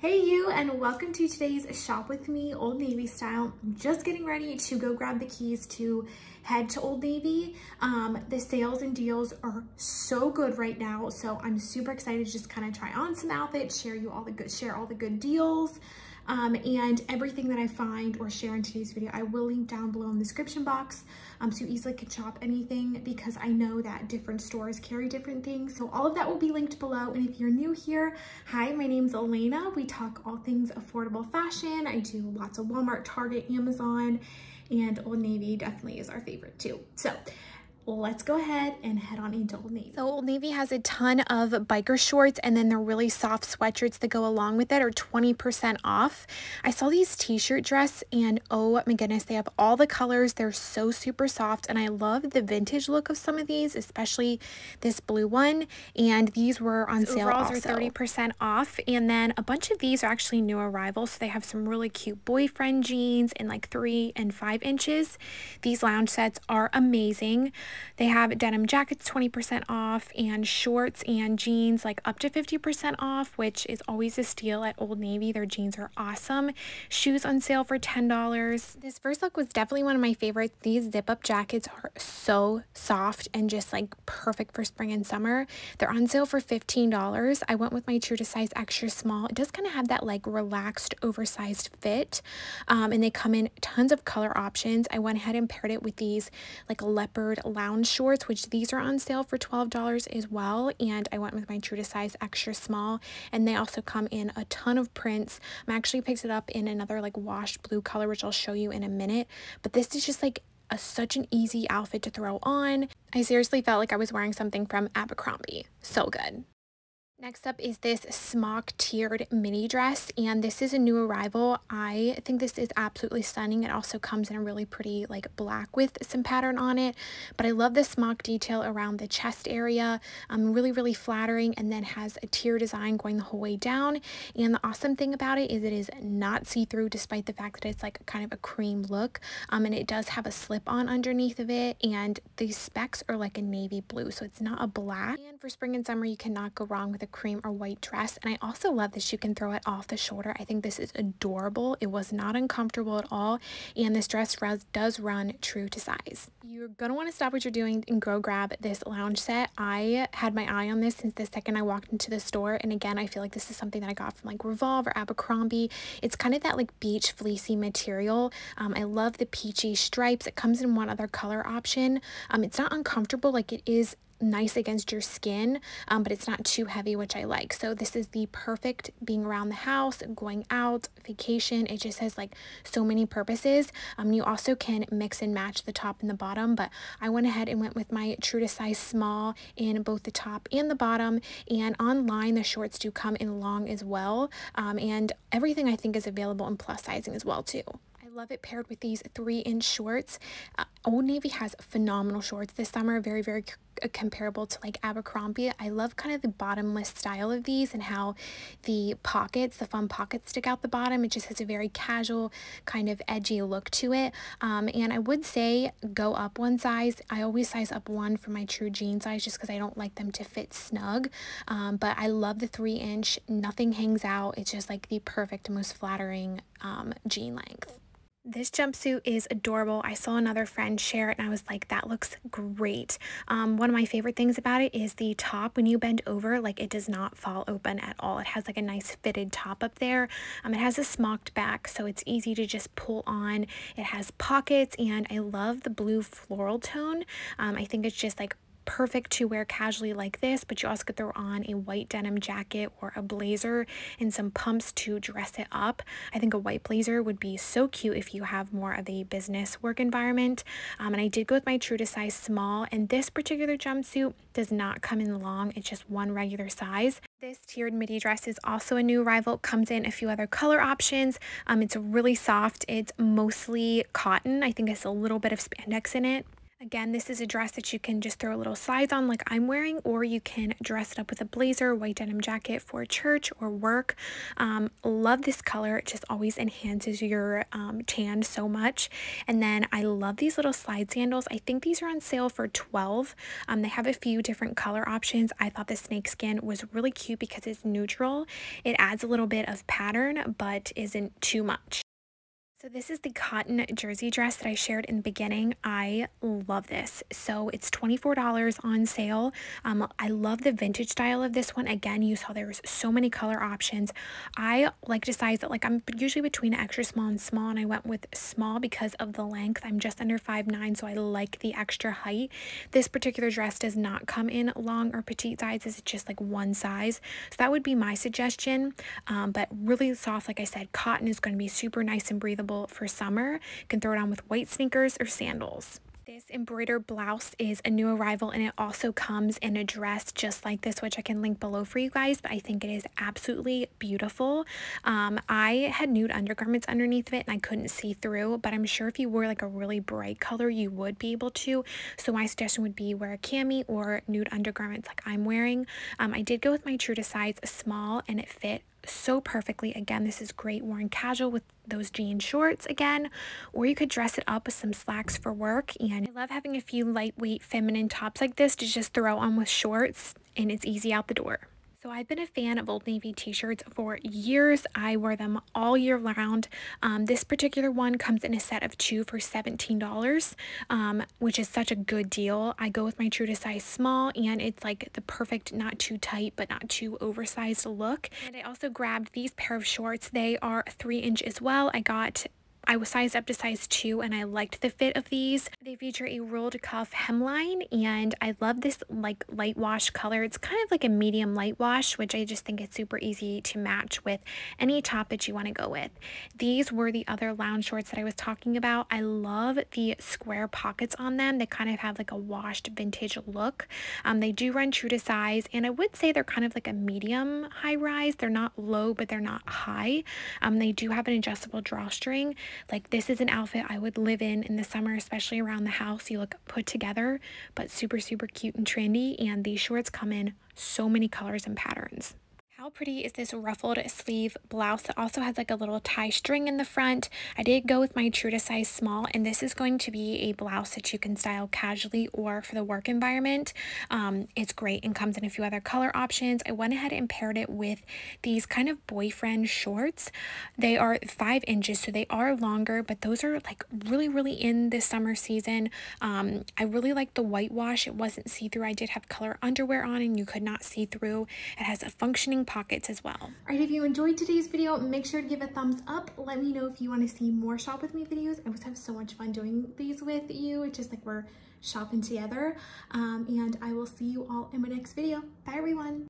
Hey you and welcome to today's shop with me Old Navy style. I'm just getting ready to go grab the keys to head to Old Navy. Um, the sales and deals are so good right now. So I'm super excited to just kind of try on some outfits, share you all the good, share all the good deals. Um, and everything that I find or share in today's video, I will link down below in the description box um, so you easily can shop anything because I know that different stores carry different things. So all of that will be linked below. And if you're new here, hi, my name's Alaina. We talk all things affordable fashion. I do lots of Walmart, Target, Amazon, and Old Navy definitely is our favorite too. So let's go ahead and head on into Old Navy. So Old Navy has a ton of biker shorts and then the really soft sweatshirts that go along with it are 20% off. I saw these t-shirt dress and oh my goodness, they have all the colors. They're so super soft and I love the vintage look of some of these, especially this blue one. And these were on sale Overalls also. are 30% off. And then a bunch of these are actually new arrivals. So they have some really cute boyfriend jeans in like three and five inches. These lounge sets are amazing. They have denim jackets 20% off and shorts and jeans like up to 50% off, which is always a steal at Old Navy. Their jeans are awesome. Shoes on sale for $10. This first look was definitely one of my favorites. These zip up jackets are so soft and just like perfect for spring and summer. They're on sale for $15. I went with my true to size extra small. It does kind of have that like relaxed oversized fit um, and they come in tons of color options. I went ahead and paired it with these like leopard lounge lounge shorts, which these are on sale for $12 as well. And I went with my true to size extra small. And they also come in a ton of prints. I actually picked it up in another like washed blue color, which I'll show you in a minute. But this is just like a, such an easy outfit to throw on. I seriously felt like I was wearing something from Abercrombie. So good. Next up is this smock tiered mini dress and this is a new arrival. I think this is absolutely stunning. It also comes in a really pretty like black with some pattern on it but I love the smock detail around the chest area. Um, really really flattering and then has a tier design going the whole way down and the awesome thing about it is it is not see-through despite the fact that it's like kind of a cream look um, and it does have a slip on underneath of it and the specs are like a navy blue so it's not a black and for spring and summer you cannot go wrong with a cream or white dress. And I also love that you can throw it off the shoulder. I think this is adorable. It was not uncomfortable at all. And this dress does run true to size. You're going to want to stop what you're doing and go grab this lounge set. I had my eye on this since the second I walked into the store. And again, I feel like this is something that I got from like Revolve or Abercrombie. It's kind of that like beach fleecy material. Um, I love the peachy stripes. It comes in one other color option. Um, it's not uncomfortable like it is nice against your skin, um, but it's not too heavy, which I like. So this is the perfect being around the house, going out, vacation. It just has like so many purposes. Um, you also can mix and match the top and the bottom, but I went ahead and went with my true to size small in both the top and the bottom. And online, the shorts do come in long as well. Um, and everything I think is available in plus sizing as well too I love it paired with these three inch shorts. Uh, Old Navy has phenomenal shorts this summer, very, very comparable to like Abercrombie. I love kind of the bottomless style of these and how the pockets, the fun pockets stick out the bottom. It just has a very casual kind of edgy look to it. Um, and I would say go up one size. I always size up one for my true jean size just because I don't like them to fit snug. Um, but I love the three inch. Nothing hangs out. It's just like the perfect, most flattering um, jean length. This jumpsuit is adorable. I saw another friend share it and I was like, that looks great. Um, one of my favorite things about it is the top. When you bend over, like it does not fall open at all. It has like a nice fitted top up there. Um, it has a smocked back, so it's easy to just pull on. It has pockets and I love the blue floral tone. Um, I think it's just like perfect to wear casually like this, but you also could throw on a white denim jacket or a blazer and some pumps to dress it up. I think a white blazer would be so cute if you have more of a business work environment. Um, and I did go with my true to size small, and this particular jumpsuit does not come in long. It's just one regular size. This tiered midi dress is also a new arrival. It comes in a few other color options. Um, it's really soft. It's mostly cotton. I think it's a little bit of spandex in it. Again, this is a dress that you can just throw a little slides on like I'm wearing, or you can dress it up with a blazer, white denim jacket for church or work. Um, love this color. It just always enhances your um, tan so much. And then I love these little slide sandals. I think these are on sale for 12. Um, they have a few different color options. I thought the snakeskin was really cute because it's neutral. It adds a little bit of pattern, but isn't too much. So this is the cotton jersey dress that I shared in the beginning. I love this. So it's $24 on sale. Um, I love the vintage style of this one. Again, you saw there was so many color options. I like to size it like I'm usually between extra small and small and I went with small because of the length. I'm just under 5'9", so I like the extra height. This particular dress does not come in long or petite sizes. It's just like one size. So that would be my suggestion. Um, but really soft, like I said, cotton is going to be super nice and breathable for summer. You can throw it on with white sneakers or sandals. This embroidered blouse is a new arrival and it also comes in a dress just like this, which I can link below for you guys, but I think it is absolutely beautiful. Um, I had nude undergarments underneath of it and I couldn't see through, but I'm sure if you wore like a really bright color, you would be able to. So my suggestion would be wear a cami or nude undergarments like I'm wearing. Um, I did go with my true to size small and it fit so perfectly. Again, this is great worn casual with those jean shorts again, or you could dress it up with some slacks for work. And I love having a few lightweight feminine tops like this to just throw on with shorts and it's easy out the door. So I've been a fan of Old Navy t-shirts for years. I wear them all year round. Um, this particular one comes in a set of two for $17, um, which is such a good deal. I go with my true to size small and it's like the perfect not too tight but not too oversized look. And I also grabbed these pair of shorts. They are three inch as well. I got I was sized up to size 2 and I liked the fit of these. They feature a rolled cuff hemline and I love this like light wash color. It's kind of like a medium light wash which I just think it's super easy to match with any top that you want to go with. These were the other lounge shorts that I was talking about. I love the square pockets on them. They kind of have like a washed vintage look. Um, they do run true to size and I would say they're kind of like a medium high rise. They're not low but they're not high. Um, they do have an adjustable drawstring. Like this is an outfit I would live in in the summer, especially around the house. You look put together, but super, super cute and trendy. And these shorts come in so many colors and patterns. How pretty is this ruffled sleeve blouse that also has like a little tie string in the front? I did go with my true to size small and this is going to be a blouse that you can style casually or for the work environment. Um, it's great and comes in a few other color options. I went ahead and paired it with these kind of boyfriend shorts. They are five inches so they are longer but those are like really really in this summer season. Um, I really like the whitewash. It wasn't see-through. I did have color underwear on and you could not see through. It has a functioning pockets as well. All right, if you enjoyed today's video, make sure to give a thumbs up. Let me know if you want to see more shop with me videos. I always have so much fun doing these with you. It's just like we're shopping together. Um, and I will see you all in my next video. Bye everyone.